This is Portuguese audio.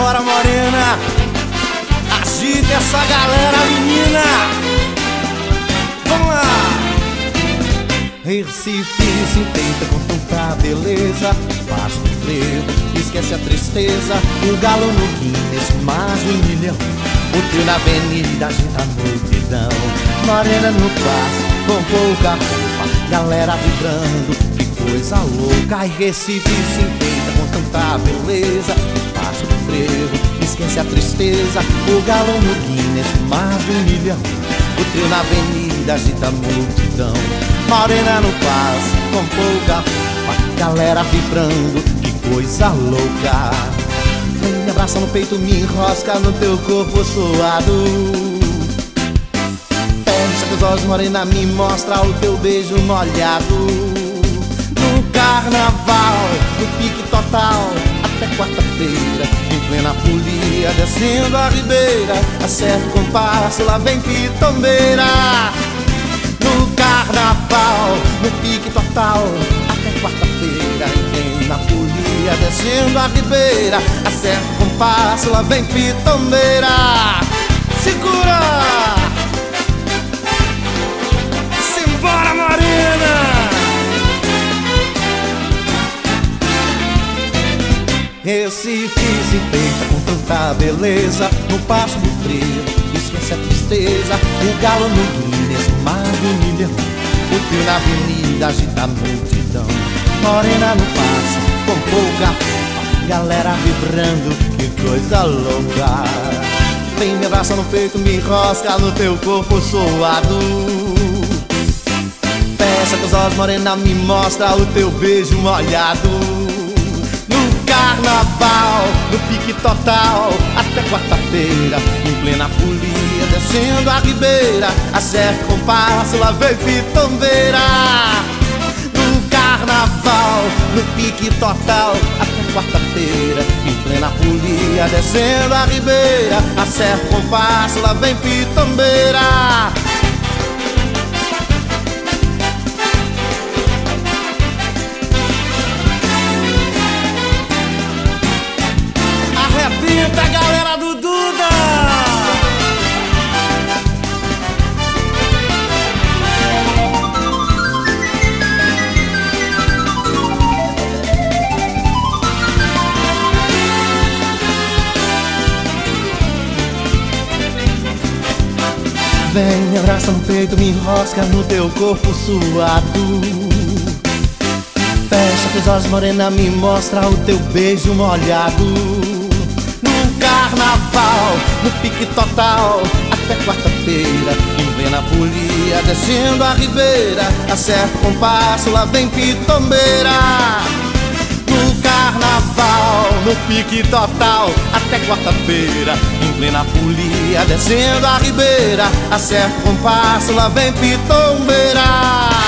Simbora, morena. Agita essa galera, menina. Vamos lá. Recife se enfeita com tanta beleza. Passa o frevo, esquece a tristeza. O galo no Guinness, mais um milhão. O trio na avenida agita a multidão. Morena no passo, com pouca roupa Galera vibrando, coisa louca. E Recife se enfeita com tanta beleza. Passa o frevo, esquece a tristeza. O galo no Guinness, mais um milhão. O trio na avenida agita a multidão. Morena no paz, com pouca roupa Galera vibrando, que coisa louca. Me abraça no peito, me enrosca no teu corpo suado. Fecha os olhos, morena, me mostra o teu beijo molhado carnaval, no pique total Até quarta-feira, em plena folia Descendo a ribeira, acerta o compasso Lá vem pitombeira no carnaval, no pique total, até quarta-feira, em na folia, descendo a ribeira, acerta o compasso, lá vem pitombeira, segura! Recife se feita com tanta beleza, no passo do frio, esquece a tristeza, o galo no Guinness, mais de um milhão, o trio na avenida agita a multidão, morena no passo, com pouca galera vibrando, que coisa louca. Vem me abraça no peito, me enrosca no teu corpo suado. Fecha os olhos, morena, me mostra o teu beijo molhado carnaval, no pique total, até quarta-feira, em plena folia, descendo a ribeira, acerta compasso, lá vem pitombeira. No carnaval, no pique total, até quarta-feira, em plena folia, descendo a ribeira, acerta compasso, lá vem pitombeira. Vem, me abraça no peito, me enrosca no teu corpo suado. Fecha teus olhos, morena, me mostra o teu beijo molhado. No carnaval, no pique total Até quarta-feira, em plena folia Descendo a ribeira, acerta o compasso Lá vem pitombeira no pique total Até quarta-feira, em plena folia Descendo a ribeira, acerta o compasso Lá vem pitombeira!